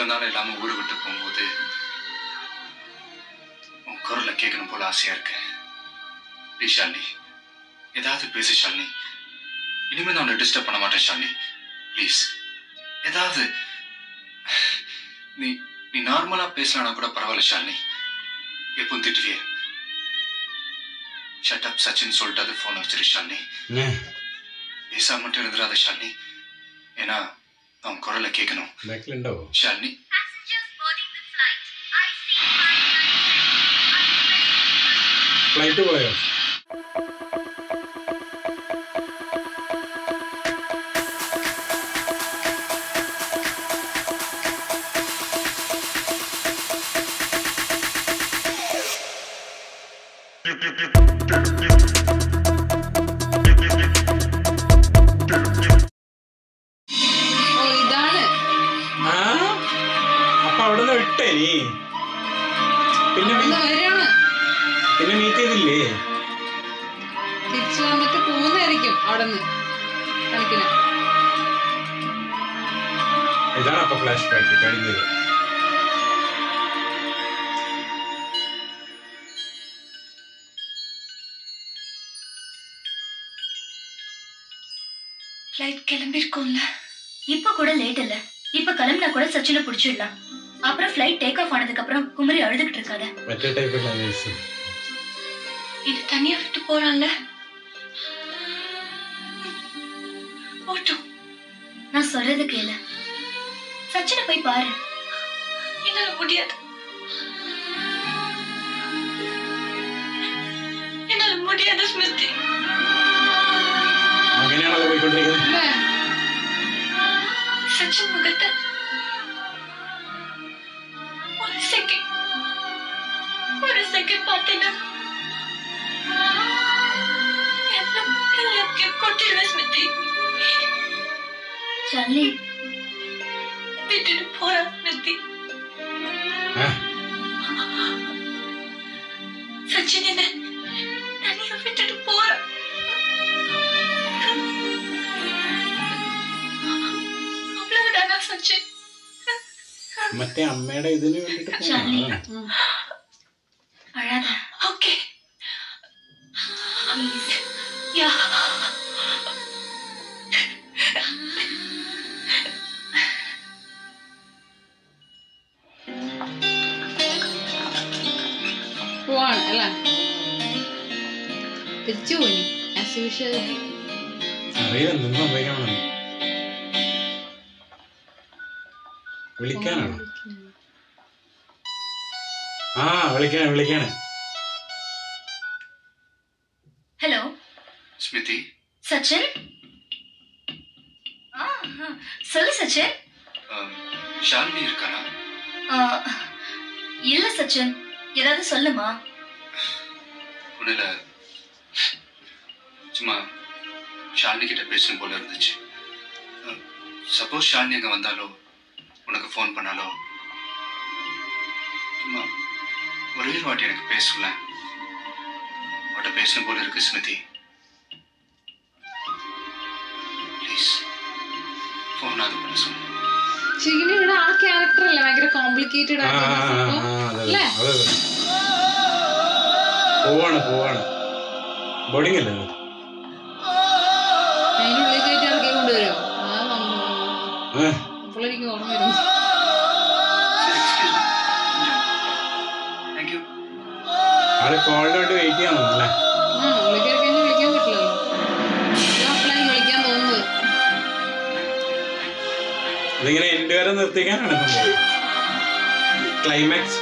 இவ்வளவு நாள் இல்லாம ஊரை விட்டு போகும்போது உன் குரலை கேட்கணும் போல ஆசையா இருக்கு. ப்ளீஸ் ஷாலினி. ஏதாவது பேசு ஷாலினி. இனிமே நான் உன்னை டிஸ்டர்ப் பண்ண மாட்டேன் ஷாலினி. ப்ளீஸ் ஏதாவது நீ நீ நார்மலா பேசலாம்னா கூட பரவாயில்ல ஷாலினி. எப்பவும் திட்டுவியே. ஷட் அப் சச்சின் சொல்லிட்டு அது ஃபோன் வச்சிரு ஷாலினி. பேசாம மட்டும் இருந்துடாத ஷாலினி. ஏன்னா അവൻ കുരല കേൾക്കണോ? ബാക്കിലുണ്ടോ? ഷാലിനി ഫ്ലൈറ്റ് പോയോ? ஃப்ளைட் கிளம்பிருக்கோம்ல. இப்போ கூட லேட் இல்ல. இப்போ கிளம்பினா கூட சச்சினை பிடிச்சிடலாம். அப்புறம் ஃப்ளைட் டேக் ஆஃப் ஆனதுக்கு அப்புறம் குமரி அழுதுகிட்டு இருக்காத. இது தனியா விட்டு போறான்ல. போட்டோம். நான் சொல்றது கேளு. சச்சினை போய் பாரு. என்னால முடியாது. என்னால முடியாது ஸ்மிருதி. ಗೆಳೆಯನಾಗ ಬೈಕೊಂಡ್ರಿಗೆ ಸಚಿನ್ ಮುಗತ್ತ ಒಂದು ಸೆಕೆಂಡ್ ಒಂದು ಸೆಕೆಂಡ್ ಪಾತೇನ ಕೊಟ್ಟಿರುವ ಸ್ಮೃತಿ ಚಲ್ಲಿ ಬಿಟ್ಟು ಪೋರ ಸ್ಮೃತಿ ಸಚಿನ್ ಏನೇ മറ്റേ അമ്മയുടെ ഇതിന് വേണ്ടിട്ട് വിളിക്കാനാണോ ആ വിളിക്കാണ് വിളിക്കാണ് ஹலோ ஸ்மிருதி சச்சின் ஆ, ஆ. சொல்லு சச்சின் ஆம், ஷாலினி இருக்கானா ஆ, இல்ல சச்சின் ஏதாவது சொல்லுமா ஒண்ணுல சும்மா ஷாலினி கிட்ட பேசணும் போல இருந்துச்சு சப்போஸ் ஷாலினி அங்க வந்தாலோ உனக்கு ஃபோன் பண்ணாலோ சும்மா ஒரே ஒரு வாட்டி எனக்கு பேசல அவட்ட பேசணும் போல இருக்கு ஸ்மிருதி ப்ளீஸ் ஃபோன் அது பண்ண சொல்லு ശരിക്കും ഇവിടെ ആ ക്യാരക്ടർ അല്ലേ ഭയങ്കര കോംപ്ലിക്കേറ്റഡ് ആ, ആ, ആയിട്ടുള്ള ആ, സംഭവം ആ, അതെ, അതെ, അല്ലേ? അതെ, അതെ. പോവാണ് പോവാണ് ബോർഡിംഗ് അല്ലേ ഇത്? അതിനുള്ളിൽ കയറ്റി ഇറക്കി കൊണ്ടുവരും ആ എന്ന് ഓർമ്മ വരുന്നു കോളിലോട്ട് വെയിറ്റ് ചെയ്യാൻ തോന്നുന്നു വിളിക്കാൻ പറ്റില്ലല്ലോ. വിളിക്കാൻ വരെ നിർത്തിക്കാനാണ് ക്ലൈമാക്സ്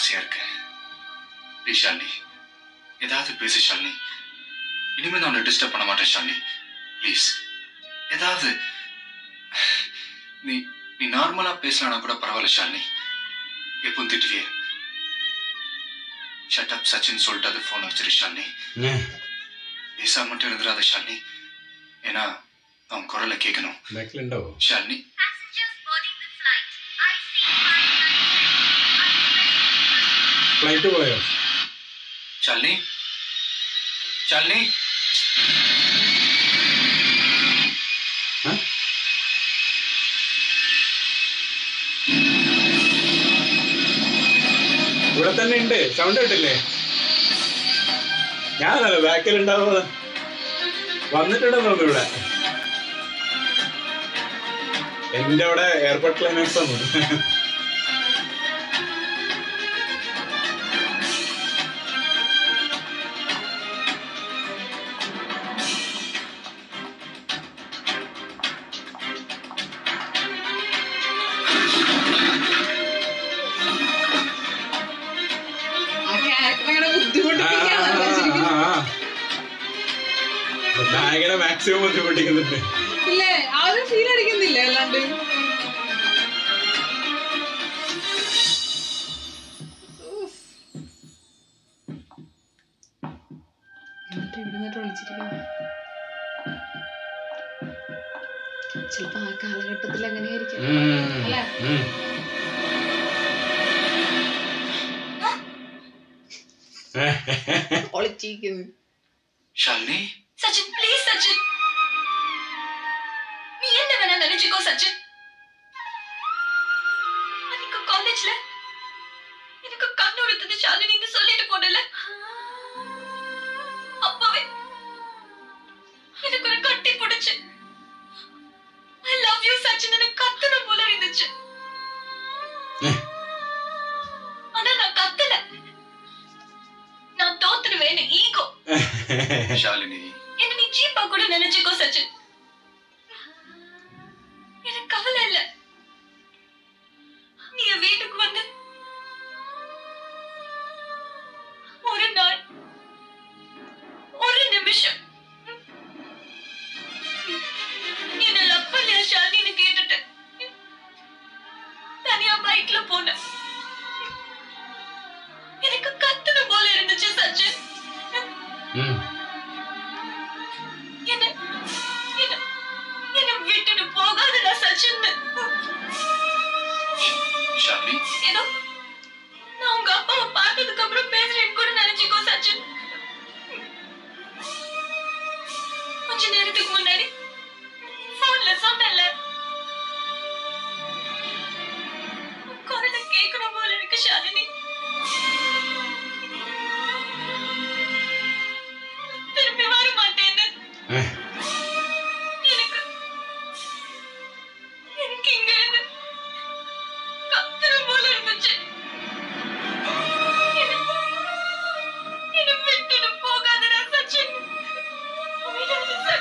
ஆசையா இருக்கு ஷாலினி ஏதாவது பேசு ஷாலினி. இனிமே நான் உன்னை டிஸ்டர்ப் பண்ண மாட்டேன் ஷாலினி. ப்ளீஸ் ஏதாவது நீ நீ நார்மலா பேசலாம்னா கூட பரவாயில்ல ஷாலினி. எப்பவும் திட்டுவியே ஷட் அப் சச்சின் சொல்லிட்டு அது ஃபோன் வச்சிரு ஷாலினி. பேசா மட்டும் இருந்துடாத ஷாலினி. ஏன்னா அவன் குரலை கேட்கணும். ஷாலினி ഫ്ലൈറ്റ് പോയോ? ശാലിനി ശാലിനി ഇവിടെ തന്നെ ഉണ്ട്. സൗണ്ട് കേട്ടില്ലേ? ഞാനല്ല ബാക്കിൽ ഉണ്ടാവുന്നത്. വന്നിട്ടുണ്ടെന്ന് തോന്നുന്നു ഇവിടെ? എന്റെ അവിടെ എയർപോർട്ട് ക്ലൈമാക്സ് ആണ്. നായകനെ മാക്സിമം ബുദ്ധിമുട്ടിക്കുന്നുണ്ട് ചിലപ്പോ ആ കാലഘട്ടത്തിൽ അങ്ങനെയായിരിക്കും. അല്ലേ? ഒളിച്ചിരിക്കുന്നു ഷാലിനി? சச்சின் ப்ளீஸ் சச்சின். நீ என்ன வேணா நினைச்சுக்கோ சச்சின். அன்னைக்கு காலேஜ்ல எனக்கு கண்ணு உடுத்தது ஷாலினின்னு சொல்லிட்டு போனல. அப்பவே எனக்கு ஒரு கட்டி பிடிச்சு. I love you Sachin. கத்தணும் போல இருந்துச்சு. ஆனா நான் கத்தல. நான் தோத்துடுவேன்னு ஈகோ ஷாலினி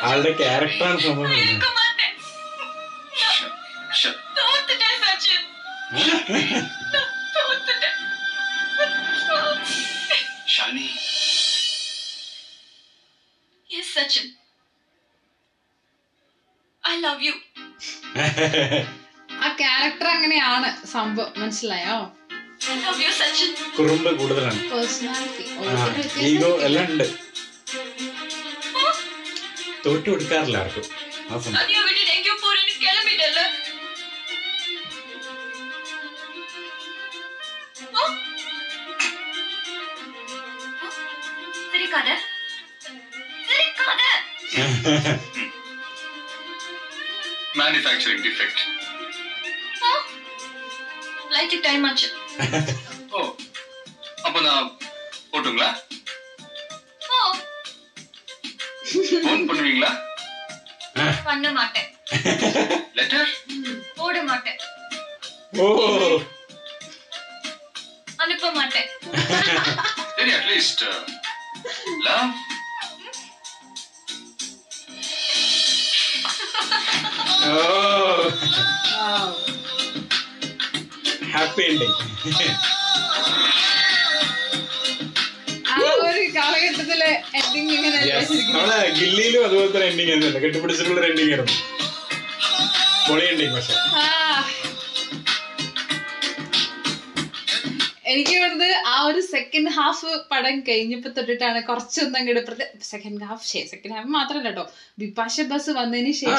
ആളുടെ ക്യാരക്ടറാണ് സംഭവം ആ ക്യാരക്ടർ അങ്ങനെയാണ് സംഭവം. മനസ്സിലായോ? കുറുമ്പ് കൂടുതലാണ്. ഈഗോ എല്ലാം ഉണ്ട്. തോറ്റു കൊടുക്കാറില്ല ആർക്കും ആ സംഭവം தனியா விட்டுட்டு எங்கேயோ போறேன்னு கிளம்பிட்டல சிரிக்காத சிரிக்காத மேனுஃபேக்சரிங் டிஃபெக்ட் லைட்டுக்கு டைம் ஆச்சு ஓ அப்ப நான் போட்டுங்களா ஃபோன் பண்ணுவீங்களா? பண்ண மாட்டேன் லெட்டர் போட மாட்டேன் ஓ அனுப்ப மாட்டேன் சரி அட்லீஸ்ட் லவ் ஹாப்பி என்டிங் നമ്മളെ ഗില്ലിയിലും അതുപോലെ തന്നെ എൻഡിങ് ആയിരുന്നല്ലോ കെട്ടിപ്പിടിച്ചിട്ടുള്ള എൻഡിങ് ആയിരുന്നു. പൊളി എൻഡിങ് പക്ഷെ. എനിക്ക് തോന്നുന്നത് ആ ഒരു സെക്കൻഡ് ഹാഫ് പടം കഴിഞ്ഞപ്പോ തൊട്ടിട്ടാണ് കുറച്ചൊന്നും അങ്ങോട്ട് സെക്കൻഡ് ഹാഫ് സെക്കൻഡ് ഹാഫ് മാത്രല്ല കേട്ടോ വിപാശ ബസ് വന്നതിന് ശേഷം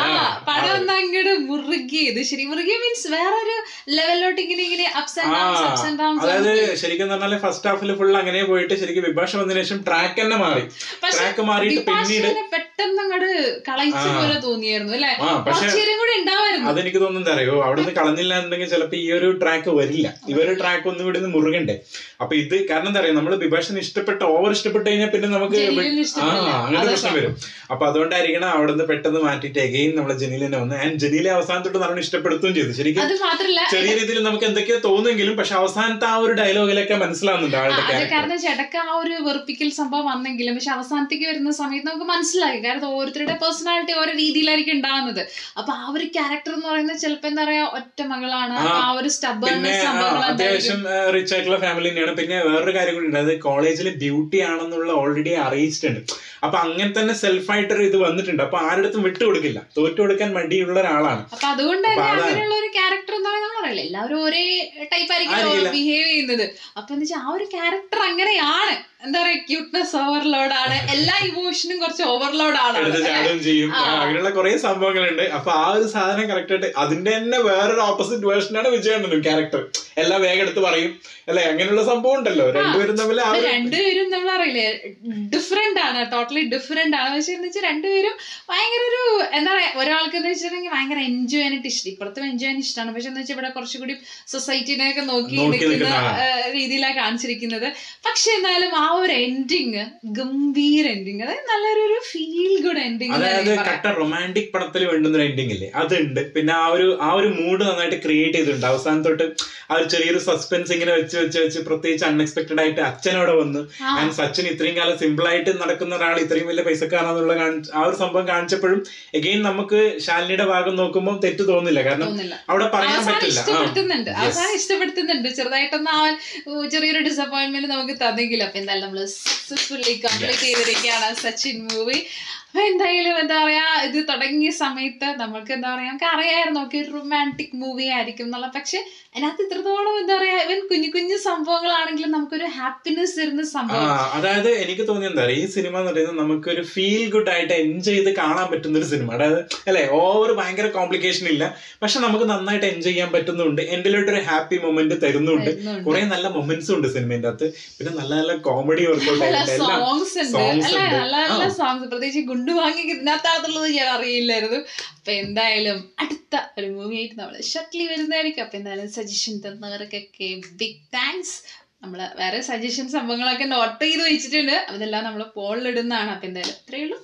ആ പടം ഒന്ന് അങ്ങോട്ട് മുറുകിയത് ശരി മുറുകിയ മീൻസ് വേറൊരു ലെവലിലോട്ട് ഇങ്ങനെ ഇങ്ങനെ ups and downs ups and downs അതായത് ശരിക്കും പറഞ്ഞാൽ ഫസ്റ്റ് ഹാഫിൽ ഫുൾ അങ്ങനെ പോയിട്ട് ശരിക്കും വിഭാഷ വന്നതിന് ശേഷം ട്രാക്ക് തന്നെ മാറി. ട്രാക്ക് മാറിയിട്ട് പിന്നീട് പെട്ടെന്ന് അങ്ങോട്ട് കളയിച്ച പോലെ തോന്നിയായിരുന്നു അല്ലെ? ആ പക്ഷെ കുറച്ചേരും കൂടെ ഉണ്ടാവായിരുന്നു. അതെനിക്ക് തോന്നുന്നത് അറിയോ? അവിടുന്ന് കളഞ്ഞില്ല എന്നുണ്ടെങ്കിൽ ചിലപ്പോ ഈ ഒരു ട്രാക്ക് വരില്ല. ഇവർ ട്രാക്ക് ഒന്നും ഇവിടെ നിന്ന് മുറുകണ്ടേ. അപ്പൊ ഇത് കാരണം എന്താ പറയാ നമ്മൾ ബിഭാഷന് ഇഷ്ടപ്പെട്ട ഓവർ ഇഷ്ടപ്പെട്ട് കഴിഞ്ഞാൽ പിന്നെ നമുക്ക് അങ്ങനെ ആ. അങ്ങനത്തെ പ്രശ്നം വരും. അപ്പൊ അതുകൊണ്ടായിരിക്കണം അവിടുന്ന് പെട്ടെന്ന് മാറ്റിട്ട് എഗെയിൻ നമ്മളെ ജനീലിനെ വന്ന്. ആൻഡ് ജനീലെ അവസാനത്തോട്ട് തൊട്ട് നല്ലോണം ഇഷ്ടപ്പെടുത്തുകയും ചെയ്തു. ശരിക്കും ചെറിയ രീതിയിൽ നമുക്ക് എന്തൊക്കെയോ തോന്നുമെങ്കിലും പക്ഷെ അവസാനത്തെ ആ ഒരു ഡയലോഗിലൊക്കെ മനസ്സിലാവുന്നുണ്ട് ആളുടെ കാരണം ചേട്ടക്ക് ആ ഒരു വെറുപ്പിക്കൽ സംഭവം വന്നെങ്കിലും പക്ഷെ അവസാനത്തേക്ക് വരുന്ന സമയത്ത് നമുക്ക് മനസ്സിലായി കാരണം ഓരോരുത്തരുടെ പേഴ്സണാലിറ്റി ഓരോ രീതിയിലായിരിക്കും ഉണ്ടാവുന്നത്. അപ്പൊ ആ ഒരു ക്യാരക്ടർ എന്ന് പറയുന്നത് ചിലപ്പോ എന്താ പറയാ ഒറ്റ മകളാണ്. ആ ഒരു അത്യാവശ്യം റിച്ച് ആയിട്ടുള്ള ഫാമിലി തന്നെയാണ്. പിന്നെ വേറൊരു കാര്യം കൂടി ഉണ്ട്. അത് കോളേജിൽ ബ്യൂട്ടി ആണെന്നുള്ള ഓൾറെഡി അറിയിച്ചിട്ടുണ്ട്. അപ്പൊ അങ്ങനെ തന്നെ സെൽഫ് ആയിട്ടൊരു ഇത് വന്നിട്ടുണ്ട്. അപ്പൊ ആരുടെ വിട്ടു കൊടുക്കില്ല തോറ്റു കൊടുക്കാൻ മടിയുള്ള ഒരാളാണ്. അപ്പൊ അതുകൊണ്ട് അങ്ങനെയുള്ള ഒരു ക്യാരക്ടർ എന്ന് പറയുന്നത് നമ്മൾ പറയില്ല എല്ലാവരും ഒരേ ടൈപ്പ് ആയിരിക്കും. ബിഹേവ് ചെയ്യുന്നത്. അപ്പൊ എന്ന് വെച്ചാൽ ആ ഒരു ക്യാരക്ടർ അങ്ങനെയാണ്. എന്താ പറയാ ക്യൂട്ട്നെസ് ഓവർലോഡ് ആണ്. എല്ലാ ഇമോഷനും കുറച്ച് ഓവർലോഡ് ആണ്. ചെയ്യും. അങ്ങനെയുള്ള കുറെ സംഭവങ്ങളുണ്ട്. അപ്പൊ ആ ഒരു സാധനം കറക്റ്റ് ആയിട്ട് അതിന്റെ തന്നെ വേറൊരു ഓപ്പോസിറ്റ് വേർഷൻ വേർഷനാണ് വിജയണ്ണനും ക്യാരക്ടർ എല്ലാം വേഗം എടുത്ത് പറയും. അല്ലെ? അങ്ങനെയുള്ള സംഭവം ഉണ്ടല്ലോ. രണ്ടുപേരും തമ്മിൽ രണ്ടുപേരും നമ്മൾ അറിയില്ലേ? ഡിഫറെന്റ് ആണ്. ടോട്ടലി ഡിഫറെന്റ് ആണ്. പക്ഷെ എന്ന് വെച്ചാൽ രണ്ടുപേരും ഭയങ്കര ഒരു എന്താ പറയാ ഒരാൾക്ക് എന്ന് വെച്ചിട്ടുണ്ടെങ്കിൽ ഭയങ്കര എൻജോയ് ചെയ്യാനായിട്ട് ഇഷ്ടം. ഇപ്പുറത്തും എൻജോയ് ചെയ്യാൻ ഇഷ്ടമാണ്. പക്ഷെ എന്ന് വെച്ചാൽ ഇവിടെ കുറച്ചുകൂടി സൊസൈറ്റിനെ ഒക്കെ നോക്കി നിൽക്കുന്ന രീതിയിലാണ് കാണിച്ചിരിക്കുന്നത്. പക്ഷെ എന്നാലും ആ ഒരു എൻഡിങ് ഗംഭീർ എൻഡിങ് അതായത് നല്ലൊരു ഫീൽ ഗുഡ് എൻഡിങ് അതായത് കട്ട റൊമാന്റിക് പടത്തിൽ വേണ്ടുന്ന ഒരു എൻഡിങ് ഇല്ലേ? അതുണ്ട്. പിന്നെ ആ ഒരു ആ ഒരു മൂഡ് നന്നായിട്ട് ക്രിയേറ്റ് ചെയ്തിട്ടുണ്ട്. അവസാനം തൊട്ട് ആ ഒരു ചെറിയൊരു സസ്പെൻസ് ഇങ്ങനെ വെച്ച് വെച്ച് വെച്ച് പ്രത്യേകിച്ച് അൺഎക്സ്പെക്ടഡ് ആയിട്ട് അച്ഛനോടെ വന്ന്. ആൻഡ് സച്ചിൻ ഇത്രയും കാലം സിമ്പിൾ ആയിട്ട് നടക്കുന്ന ഒരാൾ ഇത്രയും വലിയ പൈസക്കാരാന്നുള്ള ആ ഒരു സംഭവം കാണിച്ചപ്പോഴും എഗെയിൻ നമുക്ക് ശാലിനിയുടെ ഭാഗം നോക്കുമ്പോൾ തെറ്റ് തോന്നില്ല കാരണം അവിടെ പറയാൻ പറ്റില്ല. ഇഷ്ടപ്പെടുത്തുന്നുണ്ട്. അവസാനം ഇഷ്ടപ്പെടുത്തുന്നുണ്ട്. ചെറുതായിട്ടൊന്ന് ആ ചെറിയൊരു ഡിസപ്പോയിന്റ്മെന്റ് നമുക്ക് തന്നെങ്കിലും. അപ്പൊ എന്തായാലും നമ്മൾ സക്സസ്ഫുള്ളി കംപ്ലീറ്റ് ചെയ്തിരിക്കുകയാണ് സച്ചിൻ മൂവി എന്തായാലും എന്താ പറയാ ഇത് തുടങ്ങിയ സമയത്ത് നമുക്ക് എന്താ പറയാ നമുക്ക് അറിയായിരുന്നു ഒക്കെ ഒരു റൊമാന്റിക് മൂവി ആയിരിക്കും എന്നുള്ള. പക്ഷെ അതിനകത്ത് ഇത്രത്തോളം എന്താ പറയാ ഇവൻ കുഞ്ഞു കുഞ്ഞു സംഭവങ്ങളാണെങ്കിലും നമുക്കൊരു ഹാപ്പിനെസ് തരുന്ന സംഭവം. അതായത് എനിക്ക് തോന്നിയ എന്താ പറയുക ഈ സിനിമ എന്ന് പറയുന്നത് നമുക്ക് ഒരു ഫീൽ ഗുഡ് ആയിട്ട് എൻജോയ് ചെയ്ത് കാണാൻ പറ്റുന്ന ഒരു സിനിമ അതായത് അല്ലെ ഓവർ ഭയങ്കര കോംപ്ലിക്കേഷൻ ഇല്ല. പക്ഷെ നമുക്ക് നന്നായിട്ട് എൻജോയ് ചെയ്യാൻ പറ്റുന്നുണ്ട്. എന്തിലോട്ട് ഒരു ഹാപ്പി മൊമെന്റ് തരുന്നുണ്ട്. കുറെ നല്ല മൊമെന്റ്സും ഉണ്ട് സിനിമേന്റെ അകത്ത്. പിന്നെ നല്ല നല്ല കോമഡി വർക്കൗട്ട് സോങ്സ് ഉണ്ട്. നല്ല നല്ല. സോങ്സ് പ്രത്യേകിച്ച് ഗുണ്ടു വാങ്ങി ഇതിനകത്താണെന്നുള്ളത് ഞാൻ അറിയില്ലായിരുന്നു. അപ്പൊ എന്തായാലും അടുത്ത ഒരു മൂവി ആയിട്ട് നമ്മൾ ഷട്ടിലി വരുന്നതായിരിക്കും. അപ്പൊ എന്തായാലും സജഷൻ തന്നവർക്കൊക്കെ ബിഗ് താങ്ക്സ് നമ്മൾ വേറെ സജഷൻ സംഭവങ്ങളൊക്കെ നോട്ട് ചെയ്ത് വെച്ചിട്ടുണ്ട്. അതെല്ലാം നമ്മൾ പോളിലിടുന്നതാണ്. അപ്പൊ എന്തായാലും ഇത്രയേ ഉള്ളൂ.